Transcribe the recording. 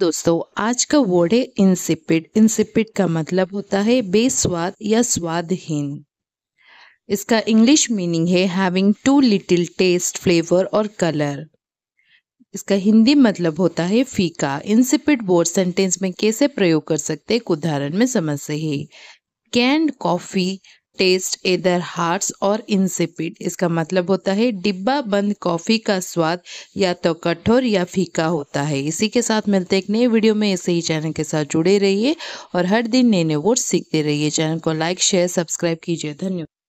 दोस्तों, आज का वर्ड है इंसिपिड इंसिपिड का मतलब होता है बेस्वाद या स्वादहीन। इसका इंग्लिश मीनिंग है having too little taste flavour और कलर इसका हिंदी मतलब होता है फीका। इंसिपिड वर्ड सेंटेंस में कैसे प्रयोग कर सकते एक उदाहरण में समझ से ही। कैंड कॉफ़ी टेस्ट इधर हार्ट्स और इंसिपिड इसका मतलब होता है डिब्बा बंद कॉफ़ी का स्वाद या तो कठोर या फीका होता है। इसी के साथ मिलते एक नए वीडियो में ऐसे ही चैनल के साथ जुड़े रहिए और हर दिन नए नए वोट सीखते रहिए। चैनल को लाइक शेयर सब्सक्राइब कीजिए। धन्यवाद।